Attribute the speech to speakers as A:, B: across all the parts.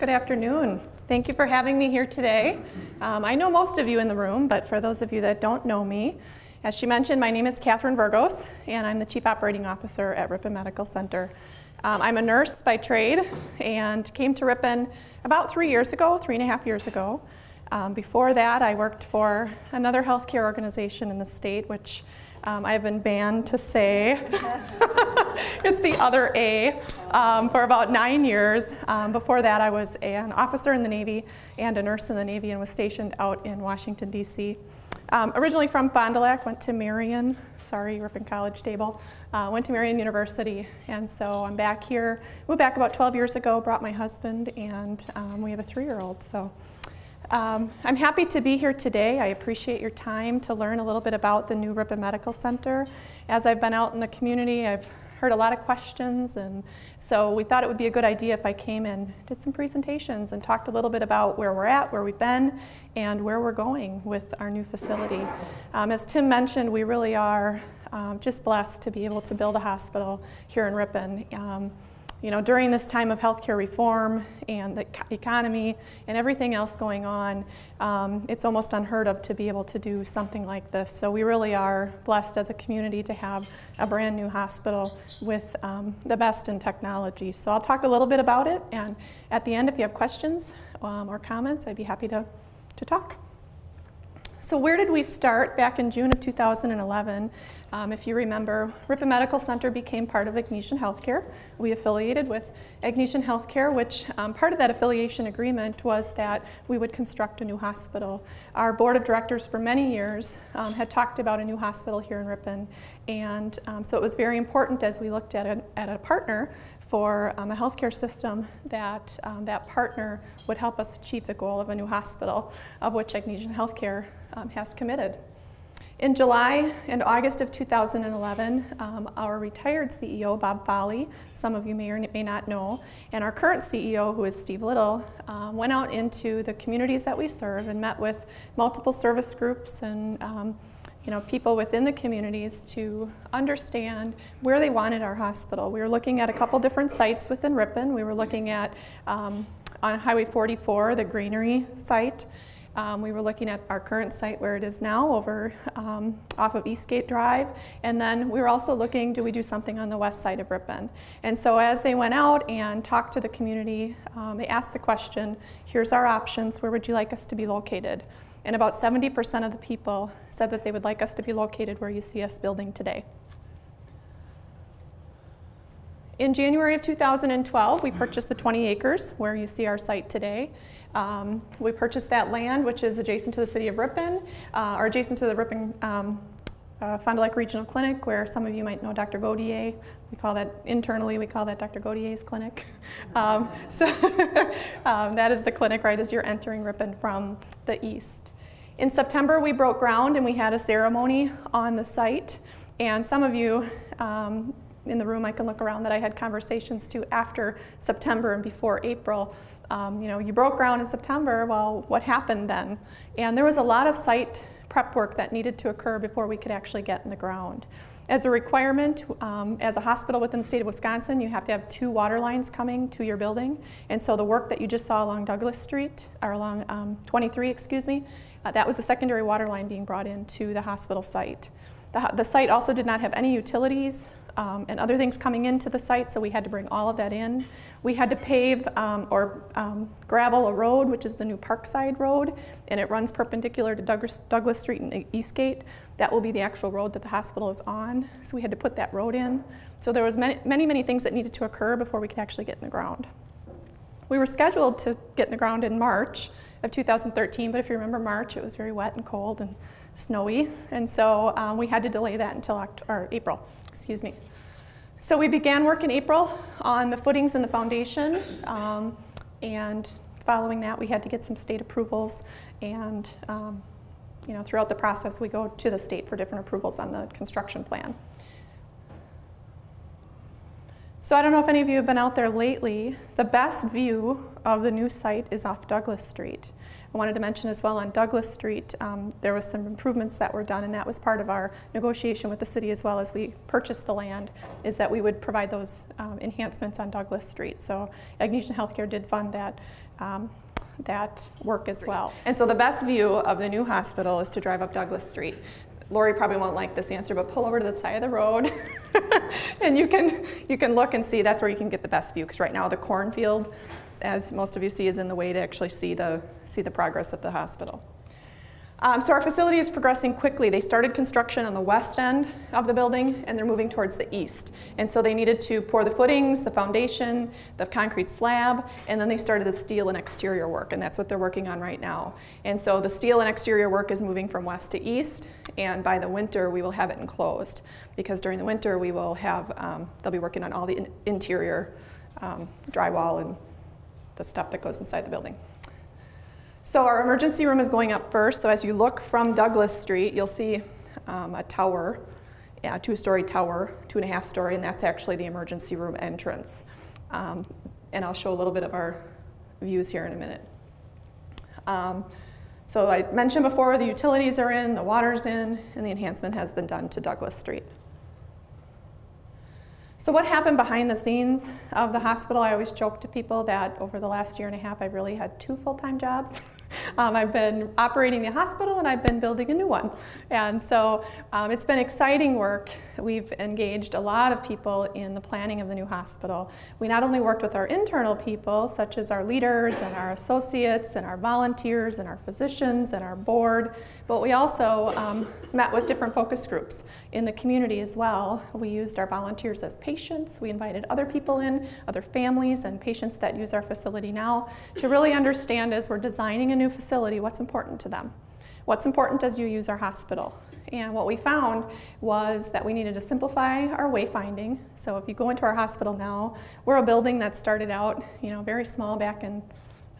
A: Good afternoon. Thank you for having me here today. Um, I know most of you in the room, but for those of you that don't know me, as she mentioned, my name is Katherine Vergos, and I'm the Chief Operating Officer at Ripon Medical Center. Um, I'm a nurse by trade and came to Ripon about three years ago, three and a half years ago. Um, before that, I worked for another healthcare organization in the state, which um, I've been banned to say. it's the other A um, for about nine years. Um, before that, I was an officer in the Navy and a nurse in the Navy and was stationed out in Washington, D.C. Um, originally from Fond du Lac, went to Marian. sorry, Ripon College Stable, uh, went to Marian University, and so I'm back here. Moved back about 12 years ago, brought my husband, and um, we have a three-year-old. So um, I'm happy to be here today. I appreciate your time to learn a little bit about the new Ripon Medical Center. As I've been out in the community, I've heard a lot of questions, and so we thought it would be a good idea if I came and did some presentations and talked a little bit about where we're at, where we've been, and where we're going with our new facility. Um, as Tim mentioned, we really are um, just blessed to be able to build a hospital here in Ripon. You know, during this time of healthcare reform and the economy and everything else going on, um, it's almost unheard of to be able to do something like this. So we really are blessed as a community to have a brand new hospital with um, the best in technology. So I'll talk a little bit about it, and at the end, if you have questions um, or comments, I'd be happy to, to talk. So where did we start back in June of 2011? Um, if you remember, Ripon Medical Center became part of Agnesian Healthcare. We affiliated with Agnesian Healthcare, which um, part of that affiliation agreement was that we would construct a new hospital. Our board of directors for many years um, had talked about a new hospital here in Ripon, and um, so it was very important as we looked at a, at a partner for um, a healthcare system that um, that partner would help us achieve the goal of a new hospital, of which Agnesian Healthcare has committed. In July and August of 2011, um, our retired CEO, Bob Foley, some of you may or may not know, and our current CEO, who is Steve Little, um, went out into the communities that we serve and met with multiple service groups and um, you know, people within the communities to understand where they wanted our hospital. We were looking at a couple different sites within Ripon. We were looking at um, on Highway 44, the Greenery site, um, we were looking at our current site where it is now over um, off of Eastgate Drive. And then we were also looking, do we do something on the west side of Ripon? And so as they went out and talked to the community, um, they asked the question, here's our options, where would you like us to be located? And about 70% of the people said that they would like us to be located where you see us building today. In January of 2012, we purchased the 20 acres where you see our site today. Um, we purchased that land, which is adjacent to the city of Ripon, uh, or adjacent to the Ripon um, uh, Fond du Lac Regional Clinic, where some of you might know Dr. Gaudier. We call that, internally, we call that Dr. Gaudier's clinic. Um, so um, that is the clinic right as you're entering Ripon from the east. In September, we broke ground and we had a ceremony on the site. And some of you um, in the room I can look around that I had conversations to after September and before April um, you know, you broke ground in September, well, what happened then? And there was a lot of site prep work that needed to occur before we could actually get in the ground. As a requirement, um, as a hospital within the state of Wisconsin, you have to have two water lines coming to your building. And so the work that you just saw along Douglas Street, or along um, 23, excuse me, uh, that was the secondary water line being brought into the hospital site. The, the site also did not have any utilities um, and other things coming into the site, so we had to bring all of that in. We had to pave um, or um, gravel a road, which is the new Parkside Road, and it runs perpendicular to Douglas, Douglas Street and Eastgate. That will be the actual road that the hospital is on, so we had to put that road in. So there was many, many, many things that needed to occur before we could actually get in the ground. We were scheduled to get in the ground in March of 2013, but if you remember March, it was very wet and cold and snowy, and so um, we had to delay that until October, April, excuse me. So we began work in April on the footings and the foundation, um, and following that we had to get some state approvals, and um, you know, throughout the process we go to the state for different approvals on the construction plan. So I don't know if any of you have been out there lately. The best view of the new site is off Douglas Street. I wanted to mention as well on Douglas Street, um, there was some improvements that were done, and that was part of our negotiation with the city as well as we purchased the land, is that we would provide those um, enhancements on Douglas Street. So Agnesian Healthcare did fund that. Um, that work as well. And so the best view of the new hospital is to drive up Douglas Street. Lori probably won't like this answer, but pull over to the side of the road and you can, you can look and see that's where you can get the best view because right now the cornfield, as most of you see, is in the way to actually see the, see the progress of the hospital. Um, so our facility is progressing quickly. They started construction on the west end of the building and they're moving towards the east. And so they needed to pour the footings, the foundation, the concrete slab, and then they started the steel and exterior work and that's what they're working on right now. And so the steel and exterior work is moving from west to east and by the winter we will have it enclosed because during the winter we will have, um, they'll be working on all the in interior um, drywall and the stuff that goes inside the building. So our emergency room is going up first. So as you look from Douglas Street, you'll see um, a tower, a two-story tower, two and a half story, and that's actually the emergency room entrance. Um, and I'll show a little bit of our views here in a minute. Um, so I mentioned before the utilities are in, the water's in, and the enhancement has been done to Douglas Street. So what happened behind the scenes of the hospital? I always joke to people that over the last year and a half, I've really had two full-time jobs. Um, I've been operating the hospital and I've been building a new one. And so um, it's been exciting work. We've engaged a lot of people in the planning of the new hospital. We not only worked with our internal people, such as our leaders and our associates and our volunteers and our physicians and our board, but we also um, met with different focus groups in the community as well. We used our volunteers as patients. We invited other people in, other families and patients that use our facility now to really understand as we're designing a new facility what's important to them. What's important as you use our hospital. And what we found was that we needed to simplify our wayfinding. So if you go into our hospital now, we're a building that started out, you know, very small back in,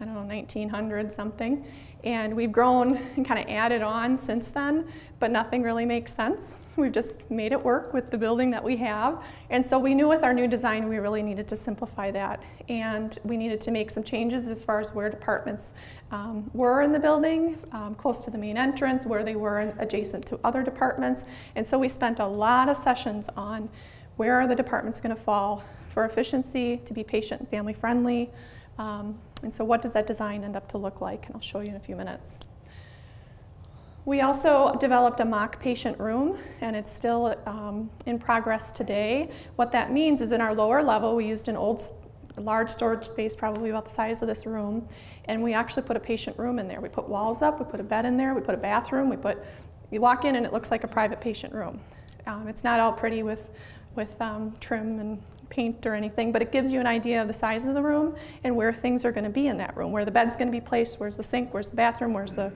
A: I don't know, 1900 something. And we've grown and kind of added on since then, but nothing really makes sense. We've just made it work with the building that we have. And so we knew with our new design we really needed to simplify that. And we needed to make some changes as far as where departments um, were in the building, um, close to the main entrance, where they were adjacent to other departments. And so we spent a lot of sessions on where are the departments going to fall for efficiency, to be patient and family friendly, um, and so what does that design end up to look like? And I'll show you in a few minutes. We also developed a mock patient room, and it's still um, in progress today. What that means is in our lower level, we used an old large storage space, probably about the size of this room, and we actually put a patient room in there. We put walls up, we put a bed in there, we put a bathroom, we put, you walk in and it looks like a private patient room. Um, it's not all pretty with, with um, trim and paint or anything, but it gives you an idea of the size of the room and where things are going to be in that room, where the bed's going to be placed, where's the sink, where's the bathroom, where's the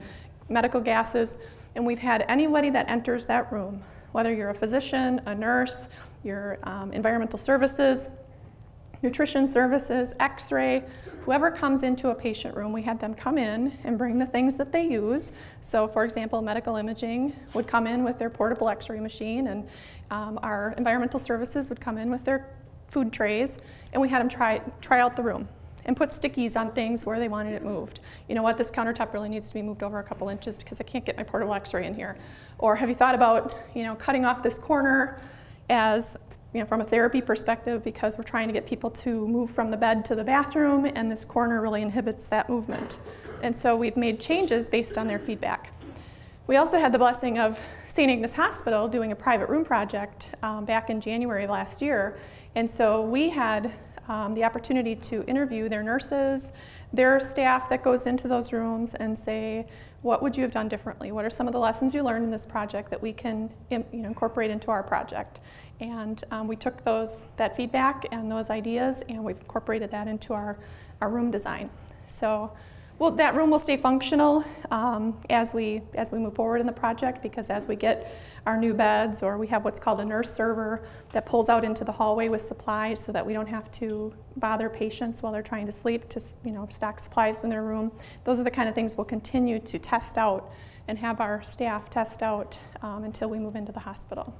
A: medical gases. And we've had anybody that enters that room, whether you're a physician, a nurse, your um, environmental services, nutrition services, x-ray, whoever comes into a patient room, we had them come in and bring the things that they use. So for example, medical imaging would come in with their portable x-ray machine and um, our environmental services would come in with their food trays, and we had them try, try out the room and put stickies on things where they wanted it moved. You know what, this countertop really needs to be moved over a couple inches because I can't get my portable x-ray in here. Or have you thought about, you know, cutting off this corner as, you know, from a therapy perspective because we're trying to get people to move from the bed to the bathroom and this corner really inhibits that movement. And so we've made changes based on their feedback. We also had the blessing of St. Agnes Hospital doing a private room project um, back in January of last year and so we had um, the opportunity to interview their nurses, their staff that goes into those rooms and say, what would you have done differently? What are some of the lessons you learned in this project that we can you know, incorporate into our project? And um, we took those, that feedback and those ideas and we've incorporated that into our, our room design. So well, that room will stay functional um, as, we, as we move forward in the project because as we get our new beds or we have what's called a nurse server that pulls out into the hallway with supplies so that we don't have to bother patients while they're trying to sleep to you know, stock supplies in their room. Those are the kind of things we'll continue to test out and have our staff test out um, until we move into the hospital.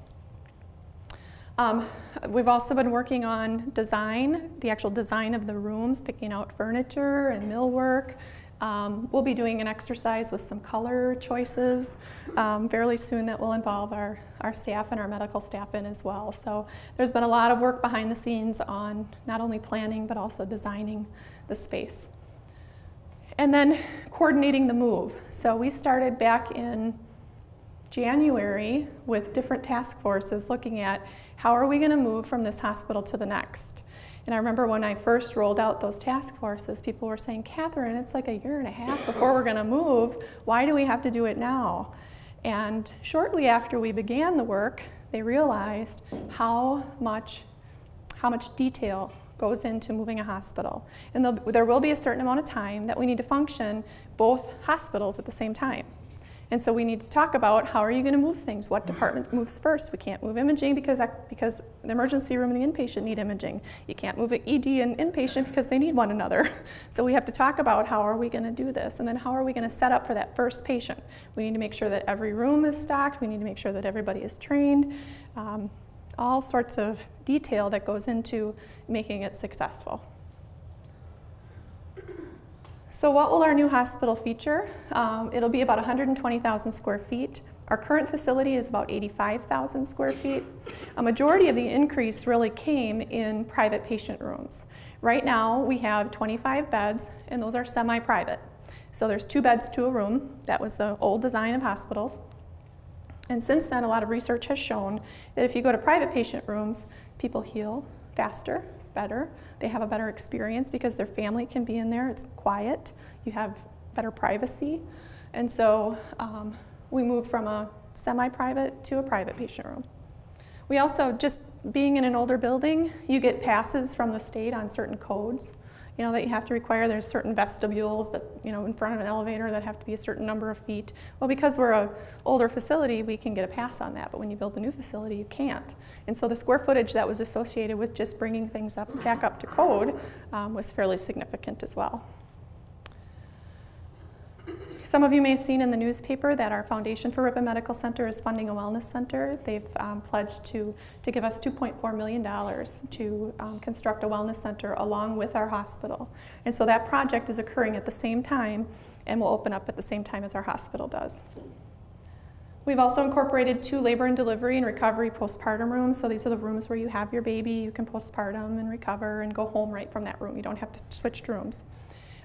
A: Um, we've also been working on design, the actual design of the rooms, picking out furniture and millwork. Um, we'll be doing an exercise with some color choices um, fairly soon that will involve our, our staff and our medical staff in as well. So there's been a lot of work behind the scenes on not only planning but also designing the space. And then coordinating the move. So we started back in January with different task forces looking at how are we going to move from this hospital to the next. And I remember when I first rolled out those task forces, people were saying, Katherine, it's like a year and a half before we're going to move. Why do we have to do it now? And shortly after we began the work, they realized how much, how much detail goes into moving a hospital. And there will be a certain amount of time that we need to function both hospitals at the same time. And so we need to talk about how are you going to move things? What department moves first? We can't move imaging because, because the emergency room and the inpatient need imaging. You can't move ED and inpatient because they need one another. So we have to talk about how are we going to do this? And then how are we going to set up for that first patient? We need to make sure that every room is stocked. We need to make sure that everybody is trained. Um, all sorts of detail that goes into making it successful. So what will our new hospital feature? Um, it'll be about 120,000 square feet. Our current facility is about 85,000 square feet. A majority of the increase really came in private patient rooms. Right now we have 25 beds and those are semi-private. So there's two beds to a room. That was the old design of hospitals. And since then a lot of research has shown that if you go to private patient rooms, people heal faster, better. They have a better experience because their family can be in there. It's quiet. You have better privacy. And so um, we moved from a semi-private to a private patient room. We also, just being in an older building, you get passes from the state on certain codes you know, that you have to require. There's certain vestibules that, you know, in front of an elevator that have to be a certain number of feet. Well, because we're an older facility, we can get a pass on that, but when you build a new facility, you can't. And so the square footage that was associated with just bringing things up, back up to code um, was fairly significant as well. Some of you may have seen in the newspaper that our Foundation for Ripon Medical Center is funding a wellness center. They've um, pledged to, to give us $2.4 million to um, construct a wellness center along with our hospital. And so that project is occurring at the same time and will open up at the same time as our hospital does. We've also incorporated two labor and delivery and recovery postpartum rooms. So these are the rooms where you have your baby, you can postpartum and recover and go home right from that room. You don't have to switch rooms.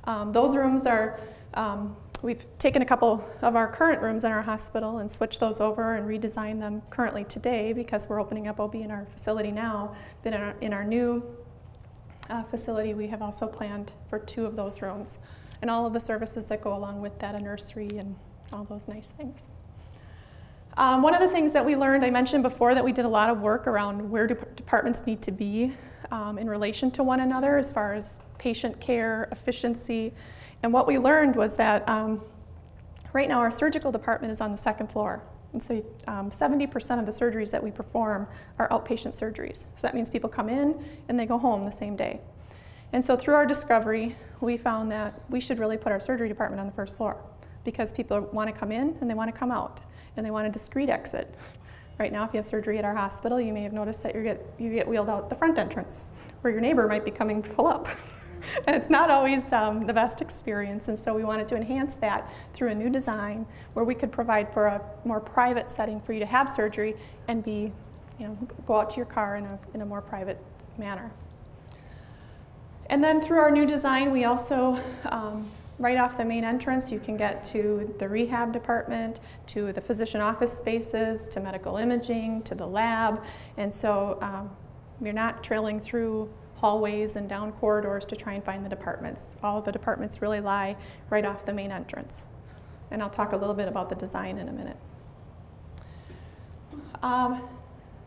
A: Um, those rooms are um, We've taken a couple of our current rooms in our hospital and switched those over and redesigned them currently today because we're opening up OB in our facility now. But in our, in our new uh, facility, we have also planned for two of those rooms and all of the services that go along with that, a nursery and all those nice things. Um, one of the things that we learned, I mentioned before that we did a lot of work around where departments need to be um, in relation to one another as far as patient care, efficiency, and what we learned was that um, right now our surgical department is on the second floor. And so 70% um, of the surgeries that we perform are outpatient surgeries. So that means people come in and they go home the same day. And so through our discovery, we found that we should really put our surgery department on the first floor because people want to come in and they want to come out and they want a discreet exit. Right now, if you have surgery at our hospital, you may have noticed that you get, you get wheeled out the front entrance where your neighbor might be coming to pull up. and it's not always um, the best experience. And so we wanted to enhance that through a new design where we could provide for a more private setting for you to have surgery and be, you know, go out to your car in a, in a more private manner. And then through our new design, we also, um, right off the main entrance, you can get to the rehab department, to the physician office spaces, to medical imaging, to the lab. And so um, you're not trailing through hallways and down corridors to try and find the departments. All the departments really lie right off the main entrance. And I'll talk a little bit about the design in a minute. Um,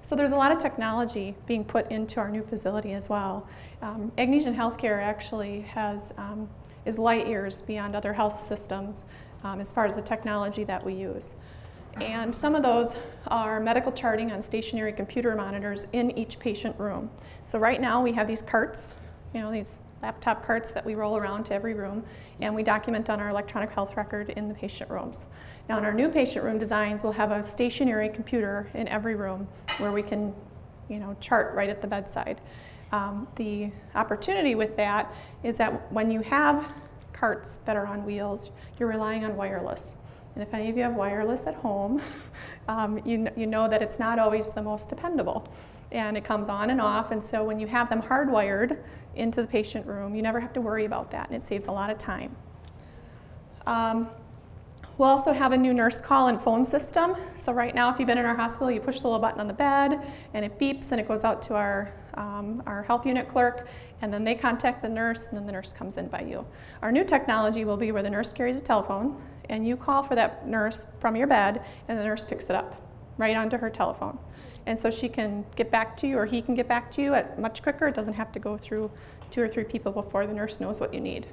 A: so there's a lot of technology being put into our new facility as well. Um, Agnesian Healthcare actually has, um, is light years beyond other health systems um, as far as the technology that we use. And some of those are medical charting on stationary computer monitors in each patient room. So right now we have these carts, you know, these laptop carts that we roll around to every room, and we document on our electronic health record in the patient rooms. Now in our new patient room designs, we'll have a stationary computer in every room where we can you know, chart right at the bedside. Um, the opportunity with that is that when you have carts that are on wheels, you're relying on wireless. And if any of you have wireless at home, um, you, you know that it's not always the most dependable. And it comes on and off, and so when you have them hardwired into the patient room, you never have to worry about that, and it saves a lot of time. Um, We'll also have a new nurse call and phone system. So right now, if you've been in our hospital, you push the little button on the bed and it beeps and it goes out to our, um, our health unit clerk and then they contact the nurse and then the nurse comes in by you. Our new technology will be where the nurse carries a telephone and you call for that nurse from your bed and the nurse picks it up right onto her telephone. And so she can get back to you or he can get back to you at much quicker. It doesn't have to go through two or three people before the nurse knows what you need.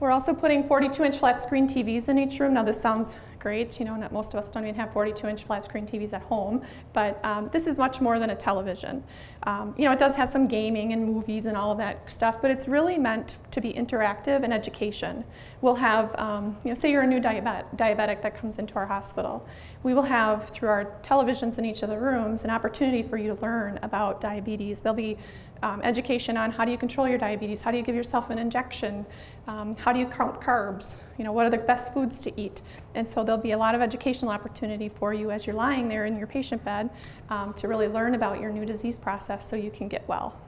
A: We're also putting 42-inch flat screen TVs in each room. Now this sounds great, you know, not most of us don't even have 42-inch flat screen TVs at home, but um, this is much more than a television. Um, you know, it does have some gaming and movies and all of that stuff, but it's really meant to be interactive and education. We'll have, um, you know, say you're a new diabetic, diabetic that comes into our hospital. We will have, through our televisions in each of the rooms, an opportunity for you to learn about diabetes. There'll be um, education on how do you control your diabetes, how do you give yourself an injection, um, how do you count carbs, you know, what are the best foods to eat. And so there'll be a lot of educational opportunity for you as you're lying there in your patient bed um, to really learn about your new disease process so you can get well.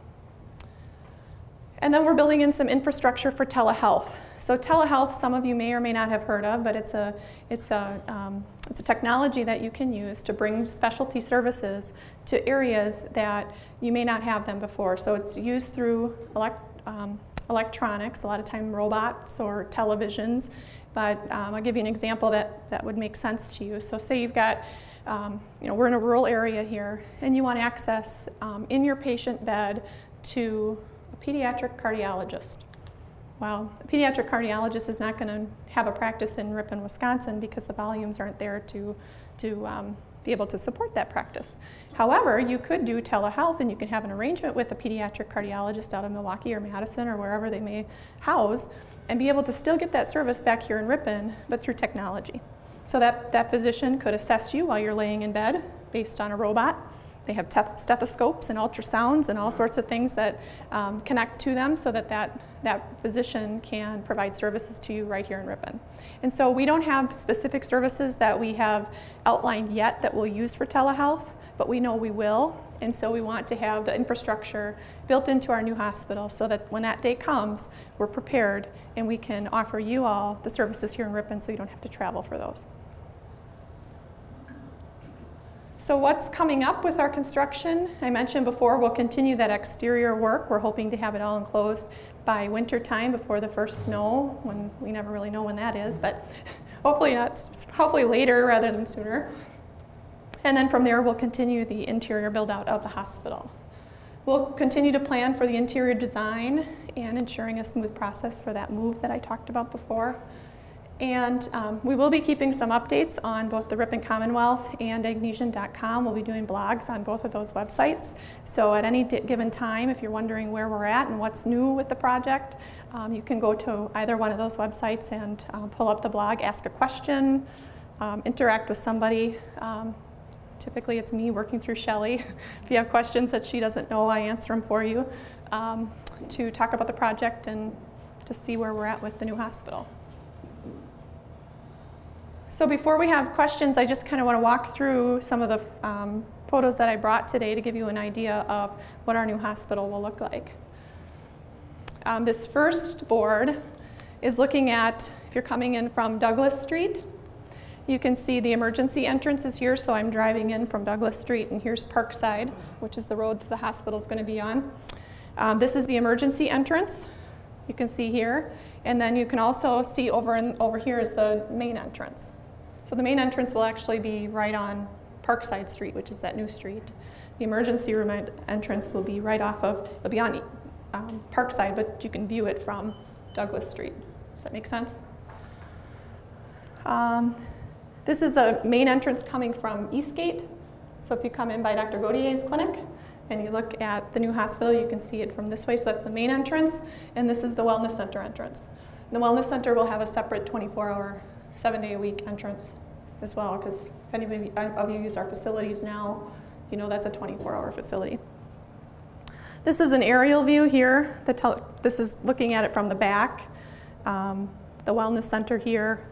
A: And then we're building in some infrastructure for telehealth. So telehealth, some of you may or may not have heard of, but it's a, it's a, um, it's a technology that you can use to bring specialty services to areas that you may not have them before. So it's used through elect, um, electronics, a lot of time robots or televisions. But um, I'll give you an example that, that would make sense to you. So say you've got, um, you know, we're in a rural area here, and you want access um, in your patient bed to pediatric cardiologist. Well, a pediatric cardiologist is not going to have a practice in Ripon, Wisconsin because the volumes aren't there to, to um, be able to support that practice. However, you could do telehealth and you can have an arrangement with a pediatric cardiologist out of Milwaukee or Madison or wherever they may house and be able to still get that service back here in Ripon, but through technology. So that, that physician could assess you while you're laying in bed based on a robot they have stethoscopes and ultrasounds and all sorts of things that um, connect to them so that, that that physician can provide services to you right here in Ripon. And so we don't have specific services that we have outlined yet that we'll use for telehealth, but we know we will. And so we want to have the infrastructure built into our new hospital so that when that day comes, we're prepared and we can offer you all the services here in Ripon so you don't have to travel for those. So what's coming up with our construction? I mentioned before we'll continue that exterior work. We're hoping to have it all enclosed by winter time before the first snow, when we never really know when that is, but hopefully not, hopefully later rather than sooner. And then from there we'll continue the interior build out of the hospital. We'll continue to plan for the interior design and ensuring a smooth process for that move that I talked about before. And um, we will be keeping some updates on both the Ripon Commonwealth and Agnesian.com. We'll be doing blogs on both of those websites. So at any given time, if you're wondering where we're at and what's new with the project, um, you can go to either one of those websites and um, pull up the blog, ask a question, um, interact with somebody. Um, typically it's me working through Shelly. if you have questions that she doesn't know, I answer them for you um, to talk about the project and to see where we're at with the new hospital. So before we have questions, I just kind of want to walk through some of the um, photos that I brought today to give you an idea of what our new hospital will look like. Um, this first board is looking at, if you're coming in from Douglas Street, you can see the emergency entrance is here, so I'm driving in from Douglas Street, and here's Parkside, which is the road that the hospital is going to be on. Um, this is the emergency entrance, you can see here, and then you can also see over, in, over here is the main entrance. So the main entrance will actually be right on Parkside Street, which is that new street. The emergency room entrance will be right off of, it'll be on um, Parkside, but you can view it from Douglas Street. Does that make sense? Um, this is a main entrance coming from Eastgate. So if you come in by Dr. Gaudier's clinic and you look at the new hospital, you can see it from this way. So that's the main entrance, and this is the Wellness Center entrance. The Wellness Center will have a separate 24-hour seven day a week entrance as well, because if any of you use our facilities now, you know that's a 24-hour facility. This is an aerial view here. this is looking at it from the back. Um, the wellness center here,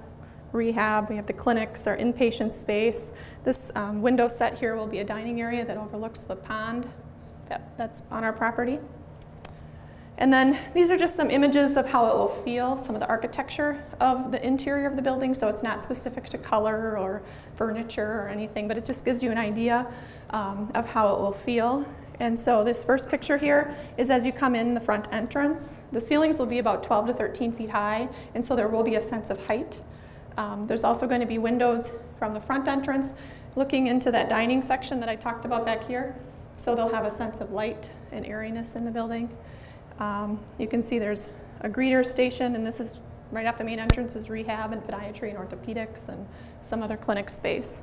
A: rehab, we have the clinics, our inpatient space. This um, window set here will be a dining area that overlooks the pond that, that's on our property. And then these are just some images of how it will feel, some of the architecture of the interior of the building. So it's not specific to color or furniture or anything, but it just gives you an idea um, of how it will feel. And so this first picture here is as you come in the front entrance. The ceilings will be about 12 to 13 feet high, and so there will be a sense of height. Um, there's also going to be windows from the front entrance looking into that dining section that I talked about back here. So they'll have a sense of light and airiness in the building. Um, you can see there's a greeter station, and this is right off the main entrance is rehab and podiatry and orthopedics and some other clinic space.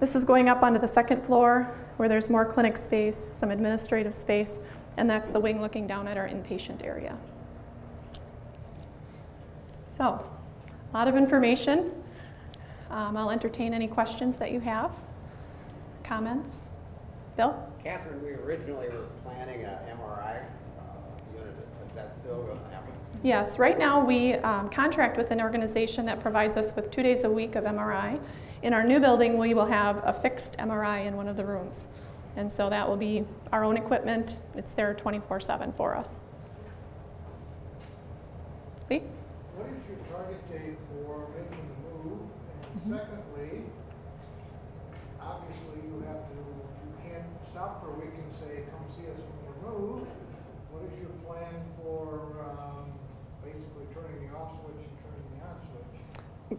A: This is going up onto the second floor where there's more clinic space, some administrative space, and that's the wing looking down at our inpatient area. So, a lot of information. Um, I'll entertain any questions that you have, comments. Bill?
B: Katherine, we originally were planning an MRI that still going happen?
A: Yes, right now we um, contract with an organization that provides us with two days a week of MRI. In our new building, we will have a fixed MRI in one of the rooms. And so that will be our own equipment. It's there 24-7 for us.
C: Lee? What is your target date for making the move? And mm -hmm. secondly, obviously you have to, you can't stop for a week and say, come see us when we're moved. What is your plan for um, basically turning the off switch and turning the on switch?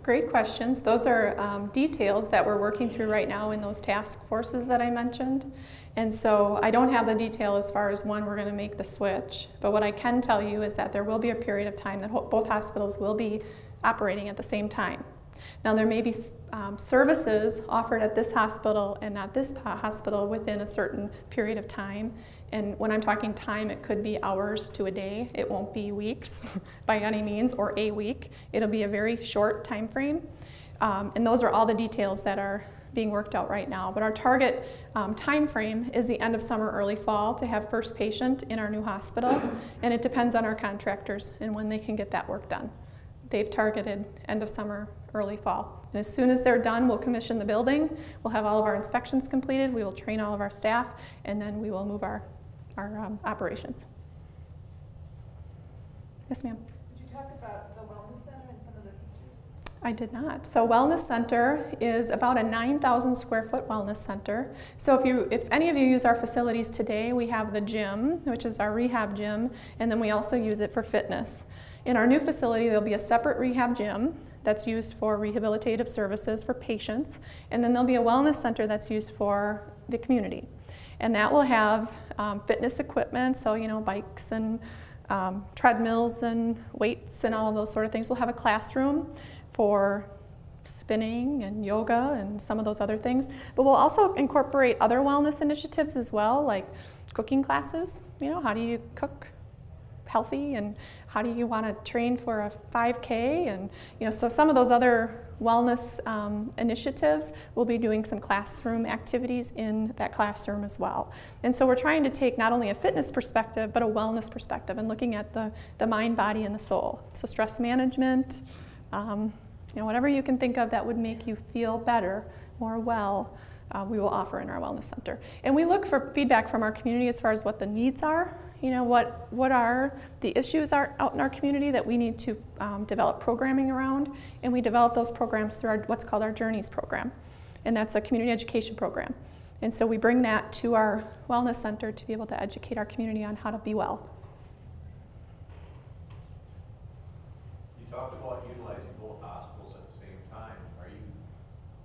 A: Great questions. Those are um, details that we're working through right now in those task forces that I mentioned. And so I don't have the detail as far as when we're going to make the switch. But what I can tell you is that there will be a period of time that both hospitals will be operating at the same time. Now there may be um, services offered at this hospital and at this hospital within a certain period of time. And when I'm talking time, it could be hours to a day. It won't be weeks by any means or a week. It'll be a very short time frame. Um, and those are all the details that are being worked out right now. But our target um, time frame is the end of summer, early fall to have first patient in our new hospital. And it depends on our contractors and when they can get that work done. They've targeted end of summer, early fall. And as soon as they're done, we'll commission the building. We'll have all of our inspections completed. We will train all of our staff, and then we will move our our um, operations. Yes, ma'am.
D: Did you talk about the Wellness Center and some of the features?
A: I did not. So Wellness Center is about a 9,000 square foot wellness center. So if you, if any of you use our facilities today, we have the gym, which is our rehab gym, and then we also use it for fitness. In our new facility, there'll be a separate rehab gym that's used for rehabilitative services for patients, and then there'll be a wellness center that's used for the community. And that will have um, fitness equipment, so you know, bikes and um, treadmills and weights and all those sort of things. We'll have a classroom for spinning and yoga and some of those other things. But we'll also incorporate other wellness initiatives as well, like cooking classes. You know, how do you cook healthy and how do you want to train for a 5K? And you know, so some of those other wellness um, initiatives, we'll be doing some classroom activities in that classroom as well. And so we're trying to take not only a fitness perspective, but a wellness perspective and looking at the, the mind, body, and the soul. So stress management, um, you know, whatever you can think of that would make you feel better, more well, uh, we will offer in our wellness center. And we look for feedback from our community as far as what the needs are you know, what, what are the issues are out in our community that we need to um, develop programming around, and we develop those programs through our, what's called our Journeys program, and that's a community education program. And so we bring that to our wellness center to be able to educate our community on how to be well.
E: You talked about utilizing both hospitals at the same time. Are you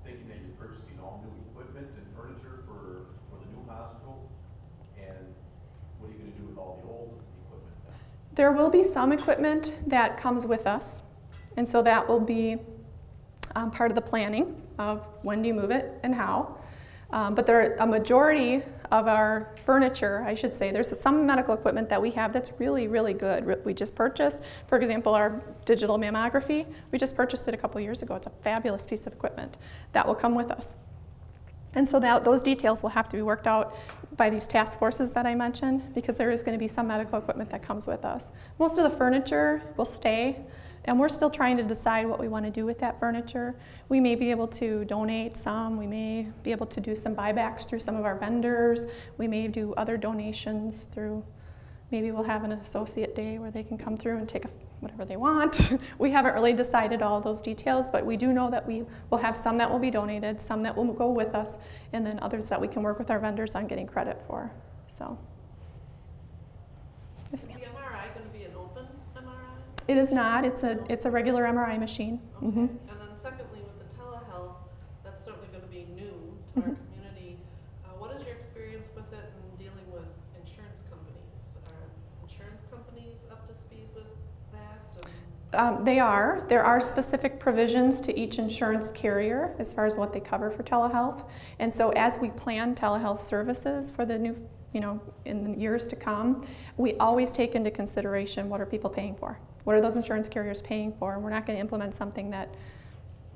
E: thinking that you're purchasing all new equipment and furniture for, for the new hospital? And what are you going to do with all the old equipment?
A: There will be some equipment that comes with us, and so that will be um, part of the planning of when do you move it and how. Um, but there are a majority of our furniture, I should say, there's some medical equipment that we have that's really, really good. We just purchased, for example, our digital mammography. We just purchased it a couple years ago. It's a fabulous piece of equipment that will come with us. And so that, those details will have to be worked out by these task forces that I mentioned because there is going to be some medical equipment that comes with us. Most of the furniture will stay, and we're still trying to decide what we want to do with that furniture. We may be able to donate some, we may be able to do some buybacks through some of our vendors, we may do other donations through, maybe we'll have an associate day where they can come through and take a, whatever they want. we haven't really decided all those details, but we do know that we will have some that will be donated, some that will go with us, and then others that we can work with our vendors on getting credit for. So, yes,
F: Is the
A: ma'am.
F: MRI going to be an open MRI?
A: It is not. It's a it's a regular MRI machine.
F: Okay.
A: Mhm.
F: And then secondly, with the telehealth, that's certainly going to be new to our
A: Mhm.
F: community. Uh, what is your experience with it in dealing with insurance companies? Are insurance companies up to speed with that? And
A: Um, they are. There are specific provisions to each insurance carrier as far as what they cover for telehealth. And so as we plan telehealth services for the new, you know, in the years to come, we always take into consideration what are people paying for? What are those insurance carriers paying for? And we're not going to implement something that,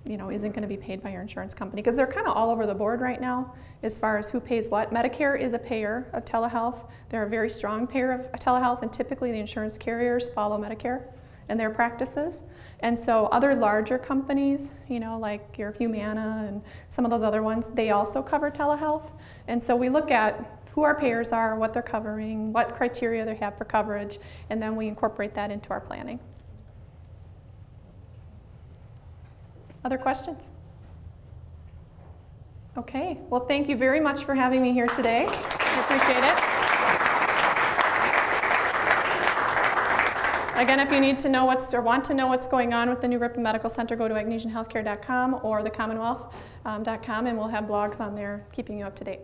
A: you know, isn't going to be paid by your insurance company because they're kind of all over the board right now as far as who pays what. Medicare is a payer of telehealth. They're a very strong payer of telehealth, and typically the insurance carriers follow Medicare in their practices. And so other larger companies, you know, like your Humana and some of those other ones, they also cover telehealth. And so we look at who our payers are, what they're covering, what criteria they have for coverage, and then we incorporate that into our planning. Other questions? Okay, well, thank you very much for having me here today. I appreciate it. Again, if you need to know what's or want to know what's going on with the new Ripon Medical Center, go to agnesianhealthcare.com or thecommonwealth.com, um, and we'll have blogs on there keeping you up to date.